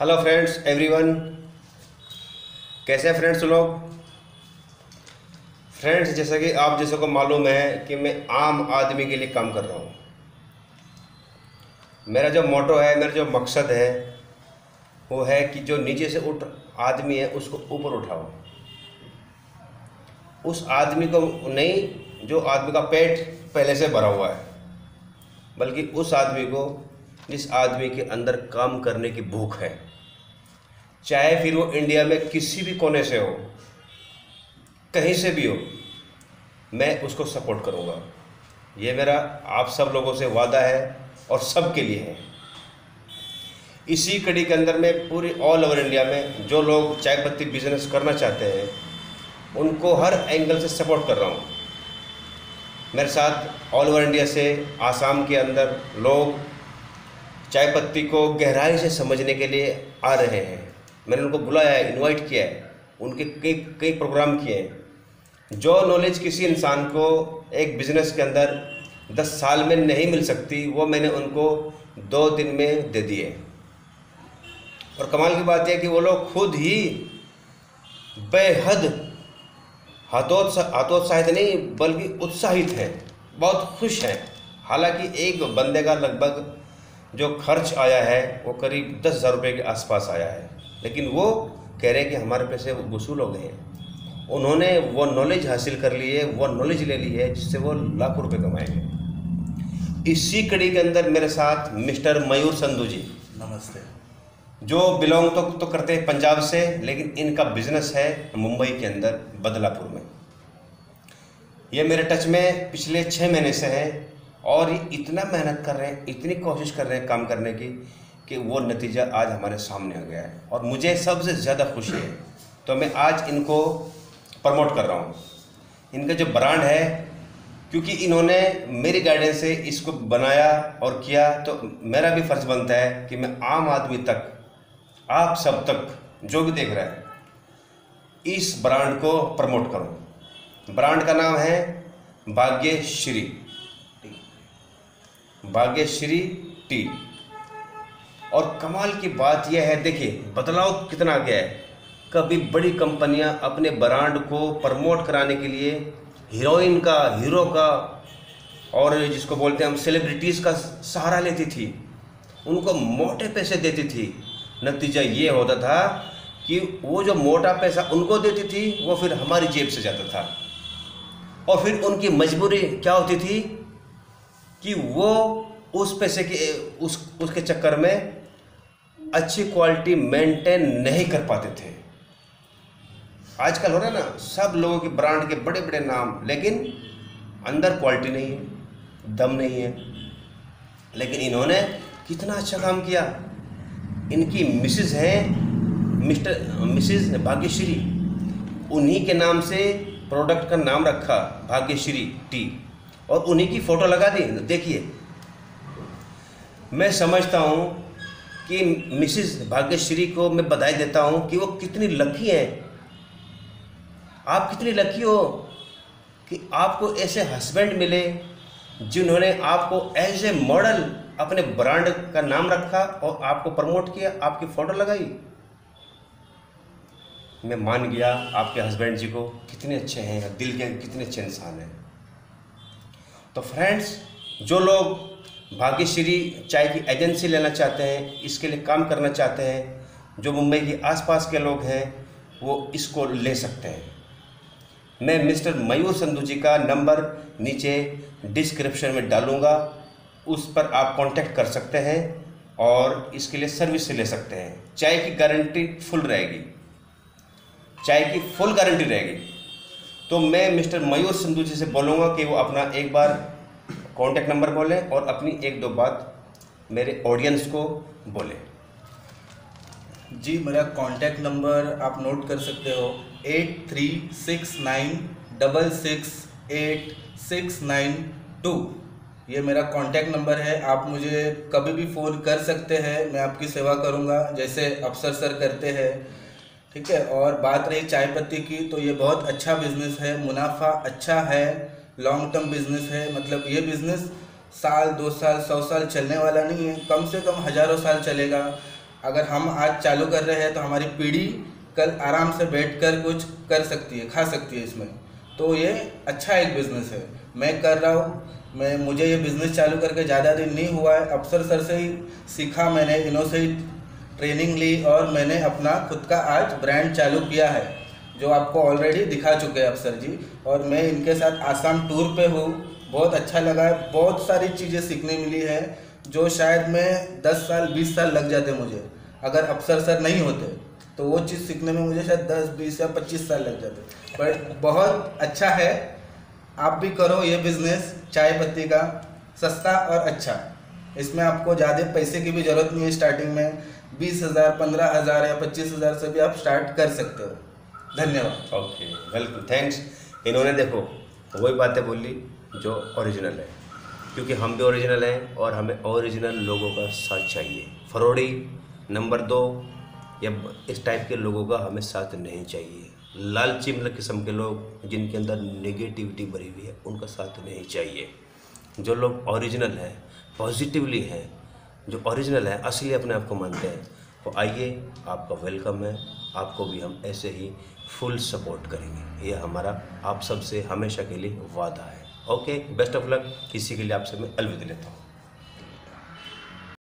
Hello friends everyone कैसे हैं friends लोग? फ्रेंड्स जैसा कि आप जैसे को मालूम है कि मैं आम आदमी के लिए काम कर रहा हूँ। मेरा जो मोटो है, मेरा जो मकसद है, वो है कि जो नीचे से उठ आदमी है, उसको ऊपर उठाओ। उस आदमी को नहीं, जो आदमी का पेट पहले से भरा हुआ है, बल्कि उस आदमी को, जिस आदमी के अंदर काम करने की भूख है। चाहे फिर वो इंडिया में किसी भी कोने से हो, कहीं से भी हो, मैं उसको सपोर्ट करूँगा। ये मेरा आप सब लोगों से वादा है और सब के लिए है। इसी कड़ी के अंदर में पूरी ऑल ओवर इंडिया में जो लोग चाय पत्ती बिज़नेस करना चाहते हैं, उनको हर एंगल से सपोर्ट कर रहा हूँ। मेरे साथ ऑल ओवर इंडिया से आसाम के अंदर लोग चाय पत्ती को गहराई से समझने के लिए आ रहे हैं। मैंने उनको बुलाया है इनवाइट किया है, उनके कई कई प्रोग्राम किए हैं। जो नॉलेज किसी इंसान को एक बिज़नेस के अंदर दस साल में नहीं मिल सकती, वो मैंने उनको दो दिन में दे दिए। और कमाल की बात यह कि वो लोग खुद ही बेहद हतोत्साह हतोत्साहित नहीं, बल्कि उत्साहित हैं, बहुत खुश हैं। हालाँकि एक बंदे का लगभग जो खर्च आया है, वो करीब दस हज़ार रुपये के आसपास आया है। लेकिन वो कह रहे हैं कि हमारे पैसे वसूल हो गए हैं। उन्होंने वो नॉलेज हासिल कर ली है वो नॉलेज ले ली है जिससे वो लाखों रुपए कमाएँगे इसी कड़ी के अंदर मेरे साथ मिस्टर मयूर संधू जी। नमस्ते। जो बिलोंग तो तो करते हैं पंजाब से लेकिन इनका बिज़नेस है मुंबई के अंदर बदलापुर में। ये मेरे टच में पिछले छः महीने से हैं और ये इतना मेहनत कर रहे हैं इतनी कोशिश कर रहे हैं काम करने की कि वो नतीजा आज हमारे सामने आ गया है। और मुझे सबसे ज़्यादा खुशी है तो मैं आज इनको प्रमोट कर रहा हूँ। इनका जो ब्रांड है, क्योंकि इन्होंने मेरी गाइडेंस से इसको बनाया और किया तो मेरा भी फ़र्ज़ बनता है कि मैं आम आदमी तक, आप सब तक जो भी देख रहा है, इस ब्रांड को प्रमोट करूँ। ब्रांड का नाम है भाग्यश्री। भाग्यश्री टी। और कमाल की बात यह है, देखिए, बदलाव कितना गया है। कभी बड़ी कंपनियाँ अपने ब्रांड को प्रमोट कराने के लिए हीरोइन का, हीरो का, और जिसको बोलते हैं हम सेलिब्रिटीज़ का सहारा लेती थी, उनको मोटे पैसे देती थी। नतीजा ये होता था कि वो जो मोटा पैसा उनको देती थी, वो फिर हमारी जेब से जाता था। और फिर उनकी मजबूरी क्या होती थी कि वो उस पैसे के, उस, उसके चक्कर में अच्छी क्वालिटी मेंटेन नहीं कर पाते थे। आजकल हो रहा है ना, सब लोगों के ब्रांड के बड़े बड़े नाम, लेकिन अंदर क्वालिटी नहीं है, दम नहीं है। लेकिन इन्होंने कितना अच्छा काम किया। इनकी मिसेज हैं मिस्टर मिसेज भाग्यश्री, उन्हीं के नाम से प्रोडक्ट का नाम रखा, भाग्यश्री टी और उन्हीं की फ़ोटो लगा दी, देखिए मैं समझता हूँ कि मिसिज भाग्यश्री को मैं बधाई देता हूँ कि वो कितनी लकी हैं। आप कितनी लकी हो कि आपको ऐसे हस्बैंड मिले जिन्होंने आपको एज ए मॉडल अपने ब्रांड का नाम रखा और आपको प्रमोट किया, आपकी फ़ोटो लगाई। मैं मान गया आपके हस्बैंड जी को कितने अच्छे हैं, दिल के कितने अच्छे इंसान हैं। तो फ्रेंड्स जो लोग भाग्यश्री चाय की एजेंसी लेना चाहते हैं, इसके लिए काम करना चाहते हैं, जो मुंबई के आसपास के लोग हैं, वो इसको ले सकते हैं। मैं मिस्टर मयूर संधू जी का नंबर नीचे डिस्क्रिप्शन में डालूँगा, उस पर आप कांटेक्ट कर सकते हैं और इसके लिए सर्विस ले सकते हैं। चाय की गारंटी फुल रहेगी। चाय की फुल गारंटी रहेगी। तो मैं मिस्टर मयूर संधू जी से बोलूँगा कि वो अपना एक बार कांटेक्ट नंबर बोलें और अपनी एक दो बात मेरे ऑडियंस को बोलें। जी, मेरा कांटेक्ट नंबर आप नोट कर सकते हो। Eight three six nine double six eight six nine two ये मेरा कांटेक्ट नंबर है। आप मुझे कभी भी फ़ोन कर सकते हैं। मैं आपकी सेवा करूँगा, जैसे अफसर सर करते हैं। ठीक है? और बात रही चाय पत्ती की तो ये बहुत अच्छा बिज़नेस है। मुनाफा अच्छा है। लॉन्ग टर्म बिज़नेस है मतलब ये बिज़नेस साल, दो साल, सौ साल चलने वाला नहीं है, कम से कम हज़ारों साल चलेगा। अगर हम आज चालू कर रहे हैं तो हमारी पीढ़ी कल आराम से बैठ कर कुछ कर सकती है, खा सकती है इसमें। तो ये अच्छा एक बिज़नेस है। मैं कर रहा हूँ, मैं, मुझे ये बिज़नेस चालू करके ज़्यादा दिन नहीं हुआ है। अफसर सर से ही सीखा मैंने इन्हों से ही ट्रेनिंग ली और मैंने अपना खुद का आज ब्रांड चालू किया है। जो आपको ऑलरेडी दिखा चुके हैं अफसर जी। और मैं इनके साथ आसाम टूर पे हूँ। बहुत अच्छा लगा है। बहुत सारी चीज़ें सीखने मिली है, जो शायद मैं 10 साल 20 साल लग जाते मुझे। अगर अफसर सर नहीं होते तो वो चीज़ सीखने में मुझे शायद 10 20 या 25 साल लग जाते। बट बहुत अच्छा है। आप भी करो ये बिज़नेस चाय पत्ती का। सस्ता और अच्छा। इसमें आपको ज़्यादा पैसे की भी ज़रूरत नहीं है स्टार्टिंग में। बीस हज़ार, पंद्रह हज़ार या पच्चीस हज़ार से भी आप स्टार्ट कर सकते हो। धन्यवाद। ओके वेलकम थैंक्स इन्होंने देखो, वही बातें बोली जो ओरिजिनल है। क्योंकि हम भी ओरिजिनल हैं और हमें ओरिजिनल लोगों का साथ चाहिए। फरोड़ी नंबर दो, या इस टाइप के लोगों का हमें साथ नहीं चाहिए। लालची मतलब किस्म के लोग जिनके अंदर नेगेटिविटी भरी हुई है, उनका साथ नहीं चाहिए। जो लोग ओरिजिनल हैं पॉजिटिवली हैं, जो ओरिजिनल हैं, असली अपने आप को मानते हैं तो आइए, आपका वेलकम है। आपको भी हम ऐसे ही फुल सपोर्ट करेंगे। ये हमारा, आप सबसे हमेशा के लिए वादा है। ओके बेस्ट ऑफ़ लक इसी के लिए आपसे मैं अलविदा लेता हूँ।